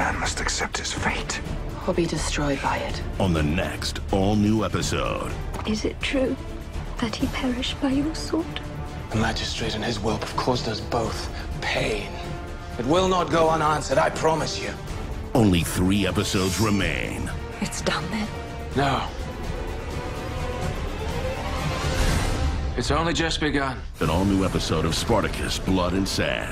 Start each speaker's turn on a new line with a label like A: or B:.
A: man must accept his fate.
B: Or be destroyed by it.
C: On the next all new episode.
D: Is it true that he perished by your sword?
E: The magistrate and his whelp have caused us both pain. It will not go unanswered, I promise you.
C: Only three episodes remain.
D: It's done then.
E: No. It's only just begun.
C: An all new episode of Spartacus Blood and Sand.